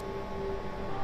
何?